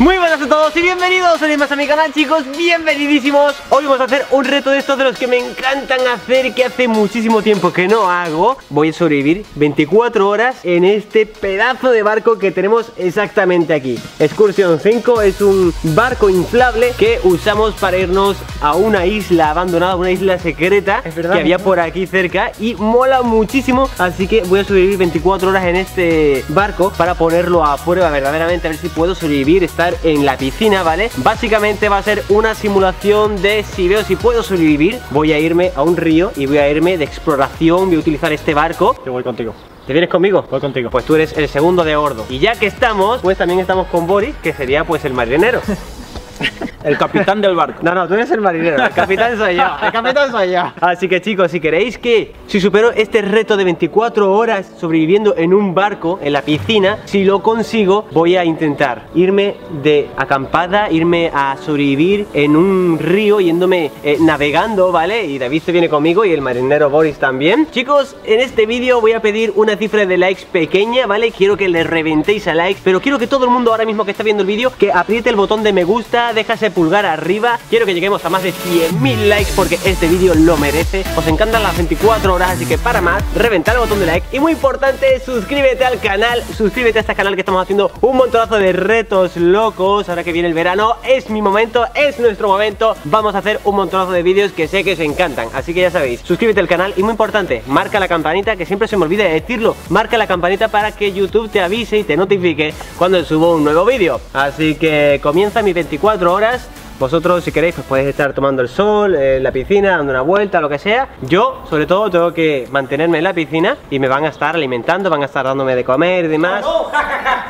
Muy buenas a todos y bienvenidos una más a mi canal chicos, bienvenidísimos. Hoy vamos a hacer un reto de estos de los que me encantan hacer Que hace muchísimo tiempo que no hago. Voy a sobrevivir 24 horas en este pedazo de barco que tenemos exactamente aquí. Excursión 5 es un barco inflable que usamos para irnos a una isla abandonada Una isla secreta Es verdad, que había por aquí cerca Y mola muchísimo, así que voy a sobrevivir 24 horas en este barco Para ponerlo a prueba verdaderamente, a ver si puedo sobrevivir, en la piscina, ¿vale? Básicamente va a ser una simulación de si veo si puedo sobrevivir Voy a irme a un río y voy a irme de exploración, voy a utilizar este barco Yo voy contigo. ¿Te vienes conmigo? Voy contigo. Pues tú eres el segundo de Ordo Y ya que estamos, pues también estamos con Boris, que sería pues el marinero El capitán del barco. No, no, tú eres el marinero, el capitán soy yo, el capitán soy yo. Así que chicos, si queréis que si supero este reto de 24 horas sobreviviendo en un barco, en la piscina, si lo consigo, voy a intentar irme de acampada, irme a sobrevivir en un río, yéndome eh, navegando, ¿vale? Y David se viene conmigo y el marinero Boris también. Chicos, en este vídeo voy a pedir una cifra de likes pequeña, ¿vale? Quiero que le reventéis a likes, pero quiero que todo el mundo ahora mismo que está viendo el vídeo, que apriete el botón de me gusta, deja ese pulgar arriba. Quiero que lleguemos a más de 100.000 likes porque este vídeo lo merece. Os encantan las 24 horas, así que para más, reventar el botón de like. Y muy importante, suscríbete al canal, suscríbete a este canal que estamos haciendo un montonazo de retos locos. Ahora que viene el verano, es mi momento, es nuestro momento. Vamos a hacer un montonazo de vídeos que sé que os encantan. Así que ya sabéis, suscríbete al canal y muy importante, marca la campanita, que siempre se me olvida de decirlo. Marca la campanita para que YouTube te avise y te notifique cuando subo un nuevo vídeo. Así que comienza mis 24 horas. Vosotros, si queréis, pues podéis estar tomando el sol, en la piscina, dando una vuelta, lo que sea. Yo, sobre todo, tengo que mantenerme en la piscina y me van a estar alimentando, van a estar dándome de comer y demás.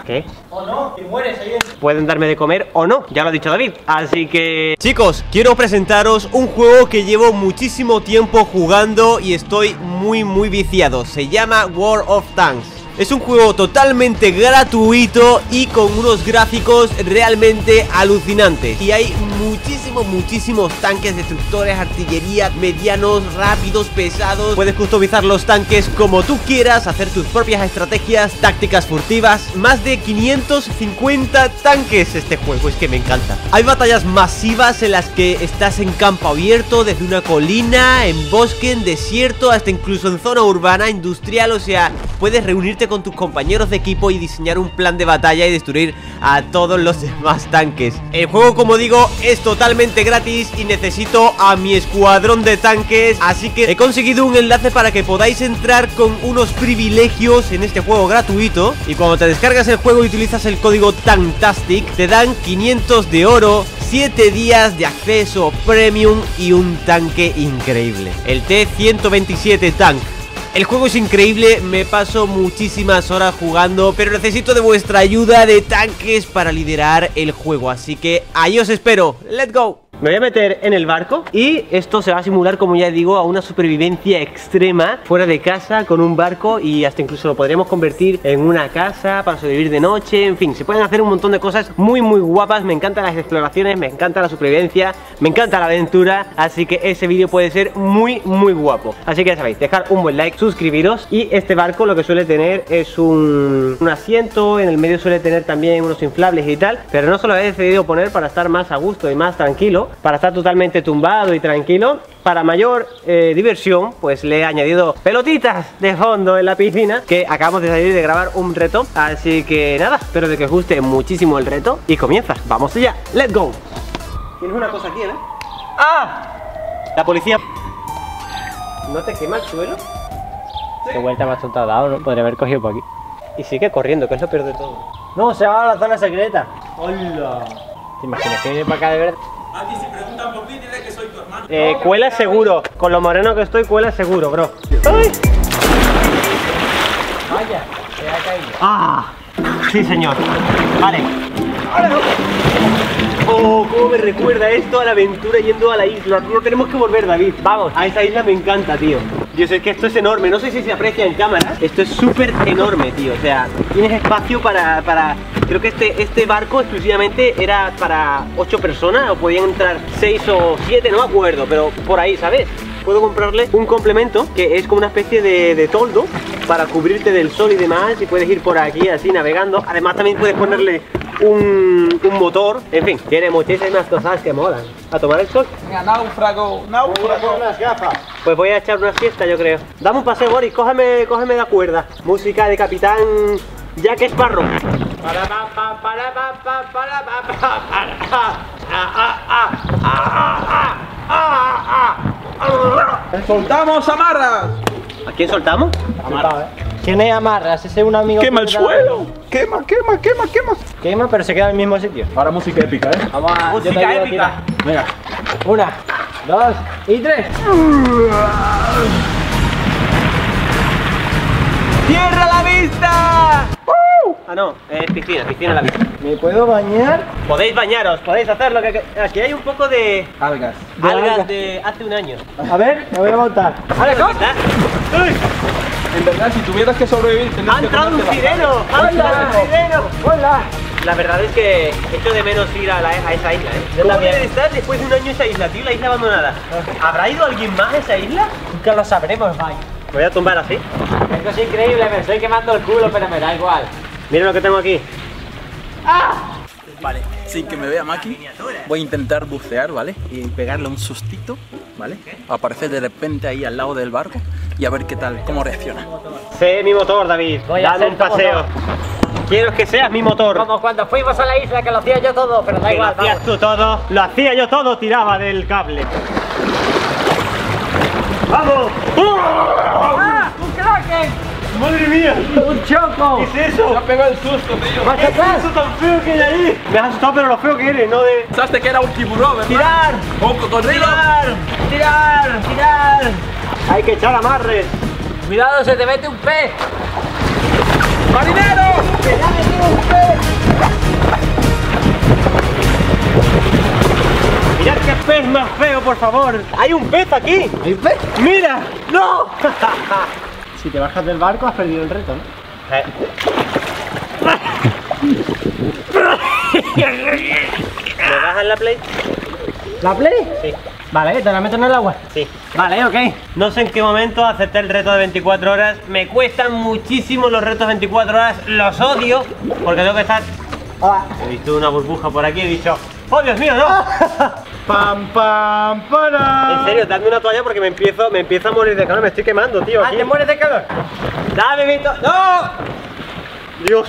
¿Qué? ¿O no? ¿Te mueres ahí Pueden darme de comer o no, ya lo ha dicho David. Así que... Chicos, quiero presentaros un juego que llevo muchísimo tiempo jugando y estoy muy, muy viciado. Se llama War of Tanks. Es un juego totalmente gratuito y con unos gráficos realmente alucinantes. Y hay muchísimos, muchísimos tanques, destructores, artillería, medianos, rápidos, pesados. Puedes customizar los tanques como tú quieras, hacer tus propias estrategias, tácticas furtivas. Más de 550 tanques este juego, es que me encanta. Hay batallas masivas en las que estás en campo abierto, desde una colina, en bosque, en desierto, hasta incluso en zona urbana, industrial. O sea, puedes reunirte con tus compañeros de equipo y diseñar un plan de batalla y destruir a todos los demás tanques. El juego, como digo, es totalmente gratis y necesito a mi escuadrón de tanques. Así que he conseguido un enlace para que podáis entrar con unos privilegios en este juego gratuito. Y cuando te descargas el juego y utilizas el código TANTASTIC, te dan 500 de oro. 7 días de acceso premium y un tanque increíble. El T-127 Tank. El juego es increíble, me paso muchísimas horas jugando, pero necesito de vuestra ayuda de tanques para liderar el juego, así que ahí os espero. ¡Let's go! Me voy a meter en el barco y esto se va a simular, como ya digo, a una supervivencia extrema fuera de casa con un barco y hasta incluso lo podríamos convertir en una casa para sobrevivir de noche, en fin, se pueden hacer un montón de cosas muy muy guapas, me encantan las exploraciones, me encanta la supervivencia, me encanta la aventura, así que ese vídeo puede ser muy muy guapo. Así que ya sabéis, dejar un buen like, suscribiros. Y este barco lo que suele tener es un, un asiento, en el medio suele tener también unos inflables y tal, pero no se lo he decidido poner para estar más a gusto y más tranquilo, para estar totalmente tumbado y tranquilo. Para mayor eh, diversión, pues le he añadido pelotitas de fondo en la piscina que acabamos de salir de grabar un reto. Así que nada, espero de que os guste muchísimo el reto y comienza. Vamos allá, let's go. Tienes una cosa aquí, ¿eh? ¡Ah! La policía. ¿No te quema el suelo? Qué vuelta más tonta ha dado, ¿no? Podría haber cogido por aquí. Y sigue corriendo, que es lo peor de todo. No, se va a la zona secreta. ¡Hola! ¿Te imaginas que viene para acá de verdad? Aquí si preguntan por mí, dile que soy tu hermano. Eh, cuela seguro. Con lo moreno que estoy, cuela seguro, bro. ¡Ay! Vaya, se ha caído. ¡Ah! Sí, señor. Vale. Oh, cómo me recuerda esto a la aventura yendo a la isla. No tenemos que volver, David. Vamos, a esa isla me encanta, tío. Dios, es que esto es enorme. No sé si se aprecia en cámara. Esto es súper enorme, tío. O sea, tienes espacio para, para... Creo que este, este barco exclusivamente era para 8 personas o podían entrar 6 o 7, no me acuerdo, pero por ahí, ¿sabes? Puedo comprarle un complemento que es como una especie de, de toldo para cubrirte del sol y demás y puedes ir por aquí así navegando. Además también puedes ponerle un, un motor. En fin, tiene muchísimas cosas que molan. A tomar el sol. Venga, náufrago, náufrago. Pues voy a echar una siesta, yo creo. Dame un paseo, Boris, cógeme, cógeme la cuerda. Música de Capitán Jack Sparrow. Para, pa, pa, para, pa, pa, para, pa, pa, para, pa. Soltamos amarras. ¿A quién soltamos? ¿Quién es Amarras? Ese es un amigo. Quema el suelo. Quema, quema, quema, quema. Quema, pero se queda en el mismo sitio. Ahora música épica, ¿eh? Vamos a. Música a épica. tirar. Venga. Una, dos y tres. ¡Cierra la vista! Ah, no, es piscina, piscina a la vista. ¿Me puedo bañar? Podéis bañaros, podéis hacer lo que... Aquí hay un poco de Algas. De algas algas. de hace un año. A ver, me voy a montar. ¡Vale, quizás. ¡Uy! En verdad, si tuvieras que sobrevivir, tendrías ¡Ha entrado un sireno! ¡Ha entrado un sireno! ¡Hola! La verdad es que echo de menos ir a, la- a esa isla, ¿eh? Yo ¿Cómo también. debe de estar después de un año esa isla, tío? La isla abandonada. ¿Habrá ido alguien más a esa isla? Nunca lo sabremos, Mike. Voy a tumbar así. Esto es increíble, me estoy quemando el culo, pero me da igual. Miren lo que tengo aquí. Vale, sin que me vea Maki, voy a intentar bucear, ¿vale? Y pegarle un sustito, ¿vale? Aparecer de repente ahí al lado del barco y a ver qué tal, cómo reacciona. Sé mi motor, David. Voy ser un paseo. Quiero que seas mi motor. Como cuando fuimos a la isla, que lo hacía yo todo, pero da Que lo igual. hacías vamos. tú todo, lo hacía yo todo, tiraba del cable. ¡Vamos! ¡Ah! ¡Un kraken! ¡Madre mía! ¡Un choco! ¿Qué es eso? Me ha pegado el susto, tío. ¡Más ¿Qué es eso tan feo que hay ahí? Me has asustado, pero lo feo que eres, no de. Pensaste que era un tiburón, ¿verdad? ¡Tirar! ¡Un cocodrilo! ¡Tirar! ¡Tirar! ¡Tirar! Hay que echar amarres. ¡Cuidado, se te mete un pez! ¡Marinero! Mirad qué pez más feo, por favor. Hay un pez aquí. ¿Hay un pez? ¡Mira! ¡No! Si te bajas del barco, has perdido el reto, ¿no? Eh. ¿Me bajas la play? ¿La play? Sí. Vale, te la meto en el agua. Sí. Vale, ok. No sé en qué momento acepté el reto de 24 horas. Me cuestan muchísimo los retos 24 horas. Los odio porque tengo que estar. Hola. He visto una burbuja por aquí y he dicho. ¡Oh, Dios mío, no! Pam, pam, para. En serio, dame una toalla porque me empiezo, me empiezo a morir de calor. Me estoy quemando, tío. Ah, aquí. te mueres de calor. ¡Dame mi to- ¡No! Dios.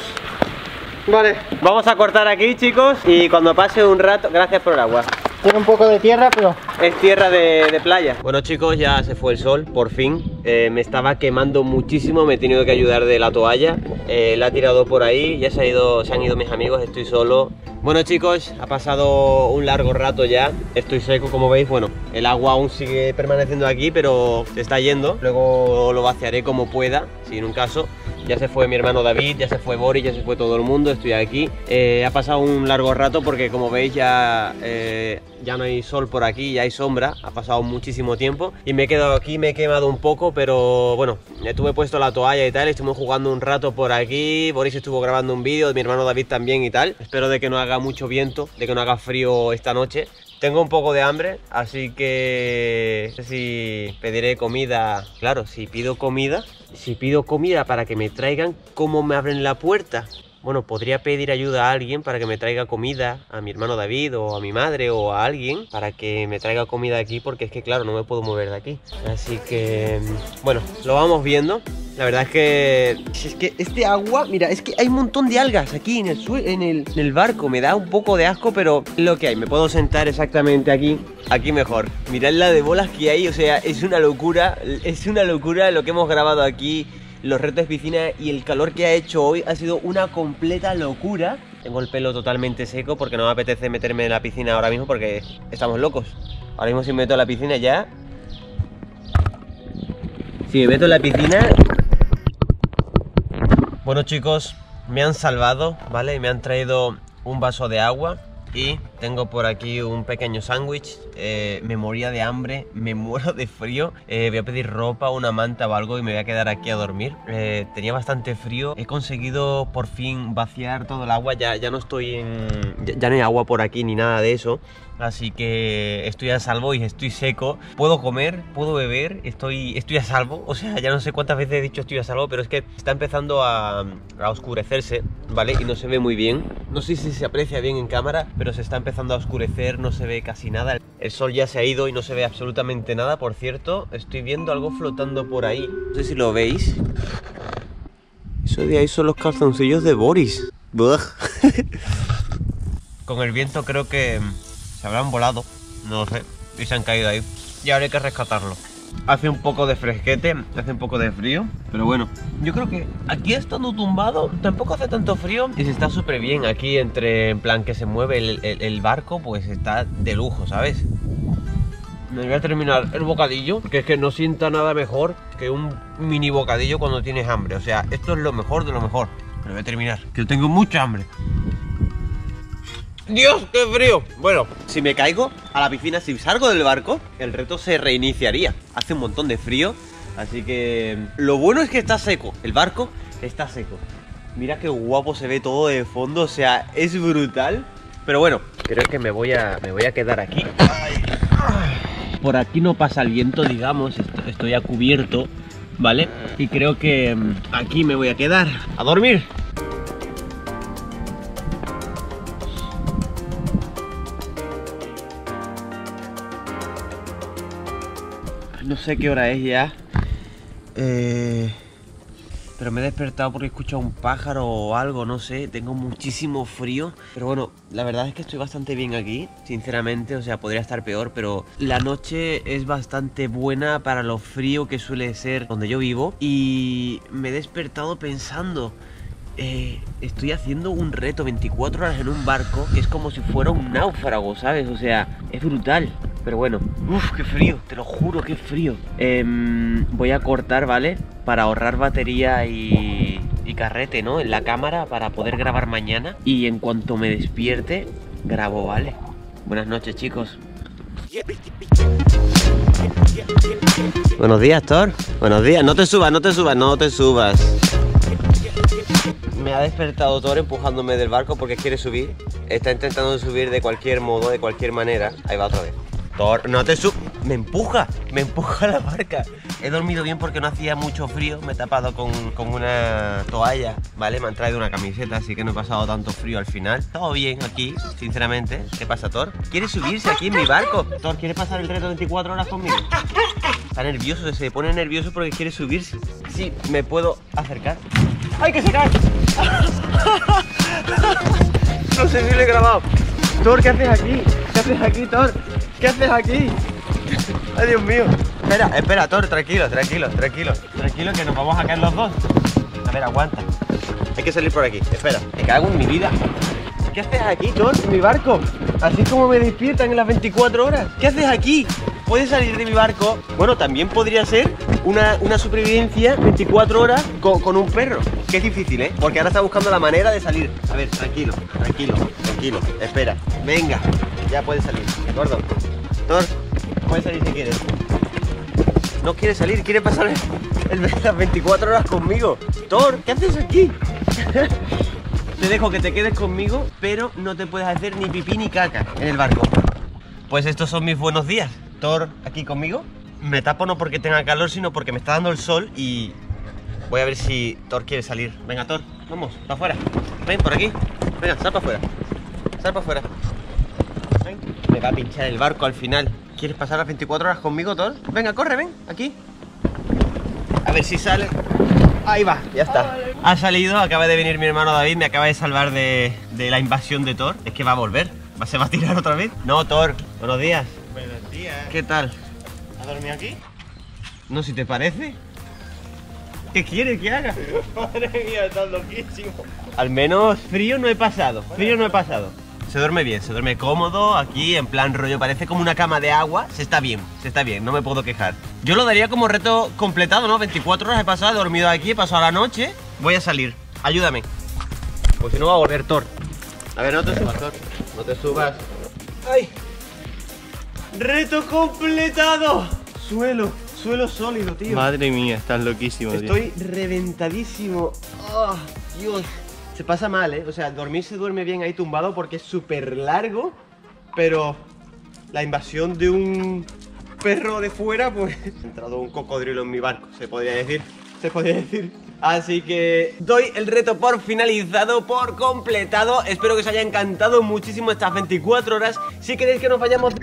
Vale. Vamos a cortar aquí, chicos. Y cuando pase un rato. Gracias por el agua. Tiene un poco de tierra, pero. Es tierra de, de playa. Bueno chicos, ya se fue el sol, por fin. Eh, me estaba quemando muchísimo, me he tenido que ayudar de la toalla. Eh, la he tirado por ahí, ya se, ha ido, se han ido mis amigos, estoy solo. Bueno chicos, ha pasado un largo rato ya, estoy seco como veis. Bueno, el agua aún sigue permaneciendo aquí, pero se está yendo. Luego lo vaciaré como pueda, si en un caso. Ya se fue mi hermano David, ya se fue Boris, ya se fue todo el mundo, estoy aquí. Eh, ha pasado un largo rato porque como veis ya, eh, ya no hay sol por aquí, ya hay sombra, ha pasado muchísimo tiempo y me he quedado aquí, me he quemado un poco, pero bueno, estuve puesto la toalla y tal, estuvimos jugando un rato por aquí, Boris estuvo grabando un vídeo, mi hermano David también y tal. Espero de que no haga mucho viento, de que no haga frío esta noche. Tengo un poco de hambre, así que no sé si pediré comida. Claro, si pido comida, si pido comida para que me traigan, ¿cómo me abren la puerta? Bueno, podría pedir ayuda a alguien para que me traiga comida, a mi hermano David o a mi madre o a alguien para que me traiga comida aquí porque es que claro, no me puedo mover de aquí. Así que, bueno, lo vamos viendo. La verdad es que es que este agua, mira, es que hay un montón de algas aquí en el en el, en el barco, me da un poco de asco, pero lo que hay. Me puedo sentar exactamente aquí, aquí mejor. Mirad la de bolas que hay, o sea, es una locura, es una locura lo que hemos grabado aquí los retos de piscina y el calor que ha hecho hoy ha sido una completa locura. Tengo el pelo totalmente seco porque no me apetece meterme en la piscina ahora mismo porque estamos locos. Ahora mismo si me meto en la piscina ya... Si me meto en la piscina... Bueno chicos, me han salvado, ¿vale? Me han traído un vaso de agua y tengo por aquí un pequeño sándwich, eh, me moría de hambre, me muero de frío, eh, voy a pedir ropa, una manta o algo y me voy a quedar aquí a dormir. Eh, tenía bastante frío, he conseguido por fin vaciar todo el agua, ya, ya no estoy en... Ya, ya no hay agua por aquí ni nada de eso. Así que estoy a salvo y estoy seco. Puedo comer, puedo beber, estoy, estoy a salvo. O sea, ya no sé cuántas veces he dicho estoy a salvo, pero es que está empezando a, a oscurecerse, ¿vale? Y no se ve muy bien. No sé si se aprecia bien en cámara, pero se está empezando a oscurecer, no se ve casi nada. El sol ya se ha ido y no se ve absolutamente nada. Por cierto, estoy viendo algo flotando por ahí. No sé si lo veis. Eso de ahí son los calzoncillos de Boris. Con el viento creo que se habrán volado, no lo sé, y se han caído ahí. Y ahora hay que rescatarlo. Hace un poco de fresquete, hace un poco de frío, pero bueno, yo creo que aquí estando tumbado tampoco hace tanto frío y se está súper bien. Aquí entre, en plan que se mueve el, barco, pues está de lujo, ¿sabes? Me voy a terminar el bocadillo, que es que no sienta nada mejor que un mini bocadillo cuando tienes hambre. O sea, esto es lo mejor de lo mejor. Pero voy a terminar, que tengo mucha hambre. ¡Dios, qué frío! Bueno, si me caigo a la piscina, si salgo del barco, el reto se reiniciaría. Hace un montón de frío, así que lo bueno es que está seco. El barco está seco. Mira qué guapo se ve todo de fondo, o sea, es brutal. Pero bueno, creo que me voy a, me voy a quedar aquí. Por aquí no pasa el viento, digamos, est- estoy a cubierto, ¿vale? Y creo que mm, aquí me voy a quedar a dormir. No sé qué hora es ya. Eh, pero me he despertado porque he escuchado un pájaro o algo, no sé. Tengo muchísimo frío. Pero bueno, la verdad es que estoy bastante bien aquí, sinceramente. O sea, podría estar peor, pero la noche es bastante buena para lo frío que suele ser donde yo vivo. Y me he despertado pensando. eh, estoy haciendo un reto 24 horas en un barco que es como si fuera un náufrago, ¿sabes? O sea, es brutal. Pero bueno, uff, qué frío, te lo juro, qué frío. Em, voy a cortar, ¿vale? Para ahorrar batería y, y carrete, ¿no? En la cámara para poder grabar mañana. Y en cuanto me despierte, grabo, ¿vale? Buenas noches, chicos. Buenos días, Thor. Buenos días. No te subas, no te subas, no te subas. Me ha despertado Thor empujándome del barco porque quiere subir. Está intentando subir de cualquier modo, de cualquier manera. Ahí va otra vez. Thor, no te subas. Me empuja, me empuja la barca. He dormido bien porque no hacía mucho frío. Me he tapado con, con una toalla, ¿vale? Me han traído una camiseta, así que no he pasado tanto frío al final. Todo bien aquí, sinceramente. ¿Qué pasa, Thor? ¿Quiere subirse aquí en mi barco? Thor, ¿quiere pasar el reto 24 horas conmigo? Está nervioso, se pone nervioso porque quiere subirse. Sí, me puedo acercar. ¡Ay, que se cae! No sé si lo he grabado. Thor, ¿qué haces aquí? ¿Qué haces aquí, Thor? ¿Qué haces aquí? Ay, Dios mío. Espera, espera, Thor, tranquilo, tranquilo, tranquilo. Tranquilo que nos vamos a caer los dos. A ver, aguanta. Hay que salir por aquí. Espera, me cago en mi vida. ¿Qué haces aquí, Thor? En mi barco. Así como me despiertan en las 24 horas. ¿Qué haces aquí? Puedes salir de mi barco. Bueno, también podría ser una, una supervivencia 24 horas con, con un perro. Que es difícil, ¿eh? Porque ahora está buscando la manera de salir. A ver, tranquilo, tranquilo, tranquilo. Espera. Venga, ya puedes salir. Gordo. Salir si quieres. No quiere salir, quiere pasar el- las 24 horas conmigo. Thor, ¿qué haces aquí? Te dejo que te quedes conmigo, pero no te puedes hacer ni pipí ni caca en el barco. Pues estos son mis buenos días. Thor aquí conmigo. Me tapo no porque tenga calor, sino porque me está dando el sol y voy a ver si Thor quiere salir. Venga, Thor, vamos, para afuera. Ven por aquí. Venga, sal para afuera. Sal para afuera. Me va a pinchar el barco al final. ¿Quieres pasar las 24 horas conmigo, Thor? Venga, corre, ven, aquí. A ver si sale. Ahí va, ya está. Ha salido, acaba de venir mi hermano David, me acaba de salvar de, de la invasión de Thor. Es que va a volver. ¿Va- ¿Se va a tirar otra vez? No, Thor, buenos días. Buenos días. ¿Qué tal? ¿Has dormido aquí? No, si te parece. ¿Qué quieres que haga? Madre mía, estás loquísimo. Al menos frío no he pasado. Frío no he pasado. Se duerme bien, se duerme cómodo aquí, en plan rollo, parece como una cama de agua. Se está bien, se está bien, no me puedo quejar. Yo lo daría como reto completado, ¿no? 24 horas he pasado, he dormido aquí, he pasado la noche. Voy a salir, ayúdame. Pues si no va a volver Thor. A ver, no te subas, Thor. No te subas. ¡Ay! ¡Reto completado! Suelo, suelo sólido, tío. Madre mía, estás loquísimo, tío. Estoy reventadísimo. ¡Oh, Dios! Se pasa mal, ¿eh? O sea, dormir se duerme bien ahí tumbado porque es súper largo, pero la invasión de un perro de fuera, pues... Ha entrado un cocodrilo en mi barco, se podría decir. Se podría decir. Así que doy el reto por finalizado, por completado. Espero que os haya encantado muchísimo estas 24 horas. Si queréis que nos vayamos